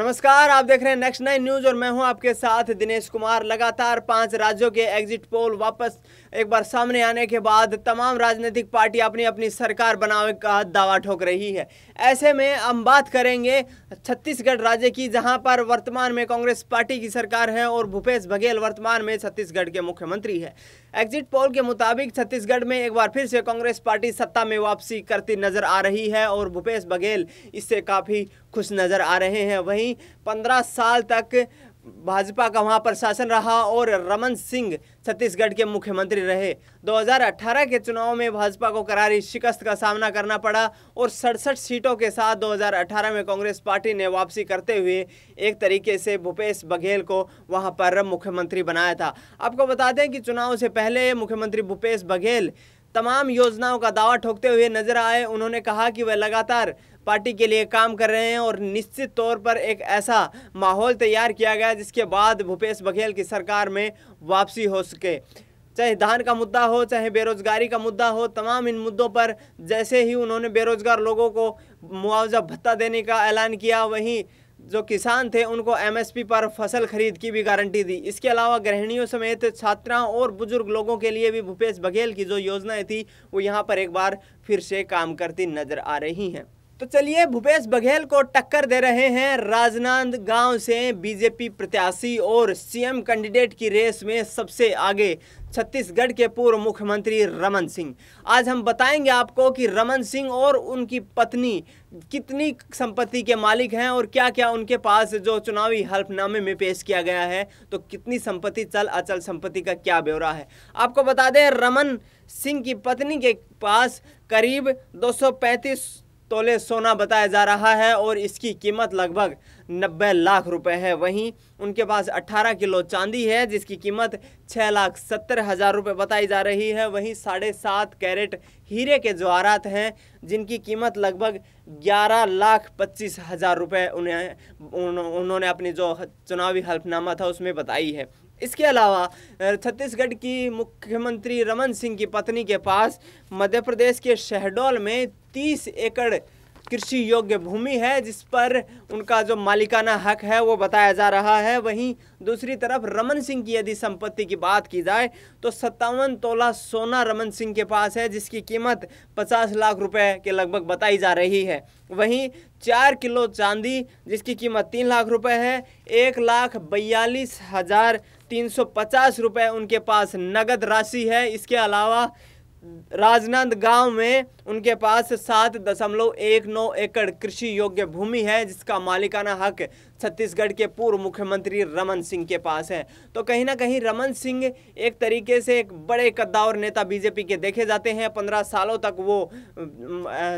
नमस्कार, आप देख रहे हैं नेक्स्ट नाइन न्यूज़ और मैं हूँ आपके साथ दिनेश कुमार। लगातार पाँच राज्यों के एग्जिट पोल वापस एक बार सामने आने के बाद तमाम राजनीतिक पार्टी अपनी अपनी सरकार बनाने का दावा ठोक रही है। ऐसे में हम बात करेंगे छत्तीसगढ़ राज्य की, जहाँ पर वर्तमान में कांग्रेस पार्टी की सरकार है और भूपेश बघेल वर्तमान में छत्तीसगढ़ के मुख्यमंत्री है। एग्जिट पोल के मुताबिक छत्तीसगढ़ में एक बार फिर से कांग्रेस पार्टी सत्ता में वापसी करती नज़र आ रही है और भूपेश बघेल इससे काफ़ी खुश नज़र आ रहे हैं। वहीं पंद्रह साल तक भाजपा का वहाँ पर शासन रहा और रमन सिंह छत्तीसगढ़ के मुख्यमंत्री रहे। 2018 के चुनाव में भाजपा को करारी शिकस्त का सामना करना पड़ा और सड़सठ सीटों के साथ 2018 में कांग्रेस पार्टी ने वापसी करते हुए एक तरीके से भूपेश बघेल को वहाँ पर मुख्यमंत्री बनाया था। आपको बता दें कि चुनाव से पहले मुख्यमंत्री भूपेश बघेल तमाम योजनाओं का दावा ठोकते हुए नज़र आए। उन्होंने कहा कि वह लगातार पार्टी के लिए काम कर रहे हैं और निश्चित तौर पर एक ऐसा माहौल तैयार किया गया जिसके बाद भूपेश बघेल की सरकार में वापसी हो सके। चाहे धान का मुद्दा हो, चाहे बेरोजगारी का मुद्दा हो, तमाम इन मुद्दों पर जैसे ही उन्होंने बेरोजगार लोगों को मुआवजा भत्ता देने का ऐलान किया, वहीं जो किसान थे उनको एमएसपी पर फ़सल खरीद की भी गारंटी दी। इसके अलावा गृहिणियों समेत छात्राओं और बुज़ुर्ग लोगों के लिए भी भूपेश बघेल की जो योजनाएँ थी, वो यहाँ पर एक बार फिर से काम करती नज़र आ रही हैं। तो चलिए भूपेश बघेल को टक्कर दे रहे हैं राजनांद गाँव से बीजेपी प्रत्याशी और सीएम कैंडिडेट की रेस में सबसे आगे छत्तीसगढ़ के पूर्व मुख्यमंत्री रमन सिंह। आज हम बताएँगे आपको कि रमन सिंह और उनकी पत्नी कितनी संपत्ति के मालिक हैं और क्या क्या उनके पास जो चुनावी हल्फनामे में पेश किया गया है तो कितनी संपत्ति, चल अचल संपत्ति का क्या ब्यौरा है। आपको बता दें, रमन सिंह की पत्नी के पास करीब 235 तोले सोना बताया जा रहा है और इसकी कीमत लगभग 90 लाख रुपए है। वहीं उनके पास 18 किलो चांदी है, जिसकी कीमत छः लाख सत्तर हज़ार रुपये बताई जा रही है। वहीं साढ़े सात कैरेट हीरे के जवाहरात हैं, जिनकी कीमत लगभग 11 लाख पच्चीस हज़ार रुपये उन्हें उन्होंने अपनी जो चुनावी हल्फनामा था उसमें बताई है। इसके अलावा छत्तीसगढ़ की मुख्यमंत्री रमन सिंह की पत्नी के पास मध्य प्रदेश के शहडोल में तीस एकड़ कृषि योग्य भूमि है, जिस पर उनका जो मालिकाना हक है, वो बताया जा रहा है। वहीं दूसरी तरफ़ रमन सिंह की यदि संपत्ति की बात की जाए तो सत्तावन तोला सोना रमन सिंह के पास है, जिसकी कीमत 50 लाख रुपए के लगभग बताई जा रही है। वहीं चार किलो चांदी, जिसकी कीमत तीन लाख रुपए है, एक लाख बयालीस हज़ार तीन सौ पचास रुपये उनके पास नगद राशि है। इसके अलावा राजनांद गाँव में उनके पास सात दशमलव एक नौ एकड़ कृषि योग्य भूमि है, जिसका मालिकाना हक छत्तीसगढ़ के पूर्व मुख्यमंत्री रमन सिंह के पास है। तो कहीं ना कहीं रमन सिंह एक तरीके से एक बड़े कद्दावर नेता बीजेपी के देखे जाते हैं। पंद्रह सालों तक वो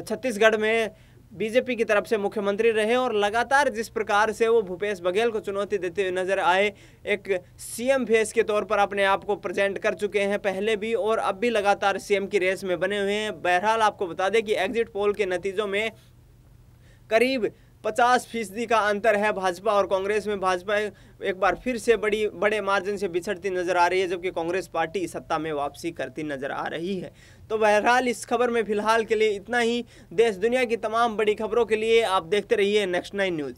छत्तीसगढ़ में बीजेपी की तरफ़ से मुख्यमंत्री रहे और लगातार जिस प्रकार से वो भूपेश बघेल को चुनौती देते हुए नज़र आए, एक सीएम फेस के तौर पर अपने आप को प्रेजेंट कर चुके हैं पहले भी और अब भी लगातार सीएम की रेस में बने हुए हैं। बहरहाल आपको बता दें कि एग्जिट पोल के नतीजों में करीब पचास फ़ीसदी का अंतर है भाजपा और कांग्रेस में। भाजपा एक बार फिर से बड़ी, बड़े मार्जिन से बिछड़ती नज़र आ रही है, जबकि कांग्रेस पार्टी सत्ता में वापसी करती नज़र आ रही है। तो बहरहाल इस खबर में फ़िलहाल के लिए इतना ही। देश दुनिया की तमाम बड़ी खबरों के लिए आप देखते रहिए नेक्स्ट नाइन न्यूज़।